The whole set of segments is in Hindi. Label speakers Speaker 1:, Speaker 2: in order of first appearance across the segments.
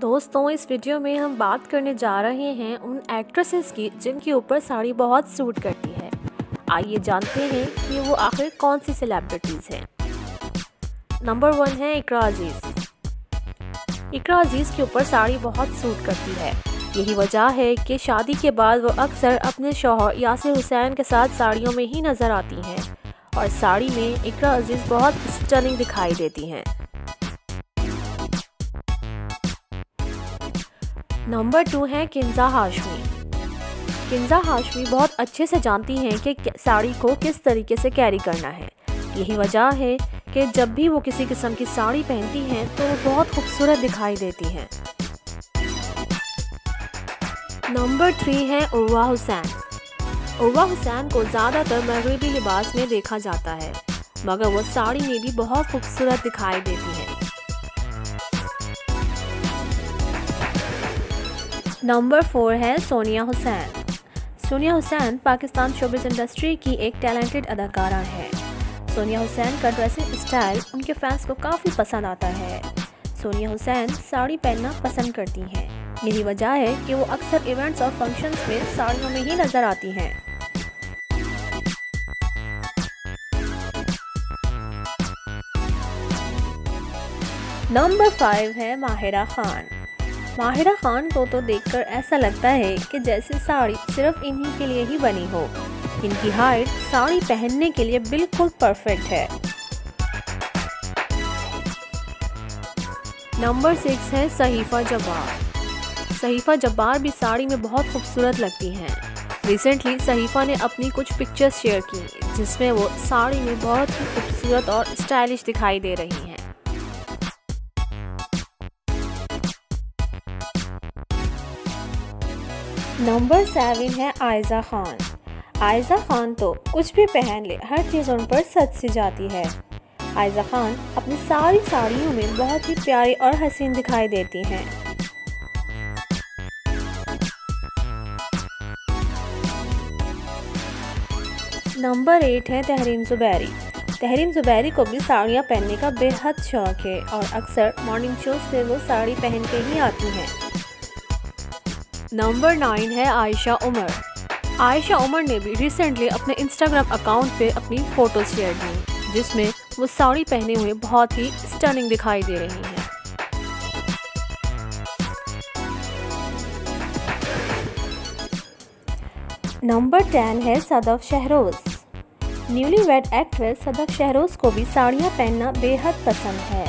Speaker 1: दोस्तों, इस वीडियो में हम बात करने जा रहे हैं उन एक्ट्रेसेस की, जिनके ऊपर साड़ी बहुत सूट करती है। आइए जानते हैं कि वो आखिर कौन सी सेलिब्रिटीज़ हैं। नंबर वन है इकरा अज़ीज़। इकरा अज़ीज़ के ऊपर साड़ी बहुत सूट करती है। यही वजह है कि शादी के बाद वो अक्सर अपने शोहर यासिर हुसैन के साथ साड़ियों में ही नज़र आती हैं और साड़ी में इकरा अज़ीज़ बहुत स्टनिंग दिखाई देती हैं। नंबर टू है किन्जा हाशमी किन्जा हाशमी बहुत अच्छे से जानती हैं कि साड़ी को किस तरीके से कैरी करना है। यही वजह है कि जब भी वो किसी किस्म की साड़ी पहनती हैं तो वो बहुत खूबसूरत दिखाई देती हैं। नंबर थ्री है उर्वा हुसैन उर्वा हुसैन को ज़्यादातर मगरबी लिबास में देखा जाता है, मगर वो साड़ी में भी बहुत खूबसूरत दिखाई देती हैं। नंबर फोर है सोनिया हुसैन। सोनिया हुसैन पाकिस्तान शोबिस इंडस्ट्री की एक टैलेंटेड अदाकारा है। सोनिया हुसैन का ड्रेसिंग स्टाइल उनके फैंस को काफ़ी पसंद आता है। सोनिया हुसैन साड़ी पहनना पसंद करती हैं। यही वजह है कि वो अक्सर इवेंट्स और फ़ंक्शंस में साड़ियों में ही नज़र आती हैं। नंबर फाइव है माहिरा खान। माहिरा खान को तो देखकर ऐसा लगता है कि जैसे साड़ी सिर्फ़ इन्हीं के लिए ही बनी हो। इनकी हाइट साड़ी पहनने के लिए बिल्कुल परफेक्ट है। नंबर सिक्स है सहीफ़ा जब्बार। सहीफ़ा जब्बार भी साड़ी में बहुत खूबसूरत लगती हैं। रिसेंटली सहीफ़ा ने अपनी कुछ पिक्चर्स शेयर की, जिसमें वो साड़ी में बहुत ही खूबसूरत और स्टाइलिश दिखाई दे रही हैं। नंबर सेवन है आयज़ा खान। आयज़ा खान तो कुछ भी पहन ले, हर चीज़ उन पर सच सी जाती है। आयज़ा खान अपनी सारी साड़ियों में बहुत ही प्यारी और हसीन दिखाई देती हैं। नंबर एट है तहरीन ज़ुबैरी। तहरीन ज़ुबैरी को भी साड़ियाँ पहनने का बेहद शौक़ है और अक्सर मॉर्निंग शोज़ पे वो साड़ी पहन के ही आती हैं। नंबर नाइन है आयशा उमर आयशा उमर ने भी रिसेंटली अपने इंस्टाग्राम अकाउंट पे अपनी फ़ोटो शेयर की, जिसमें वो साड़ी पहने हुए बहुत ही स्टनिंग दिखाई दे रही हैं। नंबर टेन है Sadaf Shahroz newly wed actress Sadaf Shahroz को भी साड़ियाँ पहनना बेहद पसंद है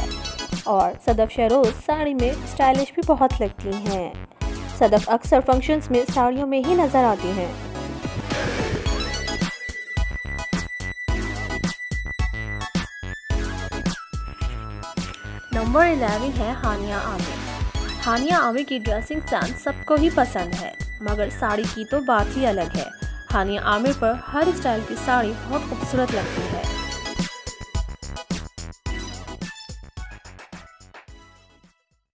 Speaker 1: और सदफ शहरोज़ साड़ी में स्टाइलिश भी बहुत लगती हैं। सदफ अक्सर फ़ंक्शंस में साड़ियों में ही नज़र आती हैं। नंबर इलेवन है हानिया आमिर। हानिया आमिर की ड्रेसिंग सेंस सबको ही पसंद है, मगर साड़ी की तो बात ही अलग है। हानिया आमिर पर हर स्टाइल की साड़ी बहुत खूबसूरत लगती है।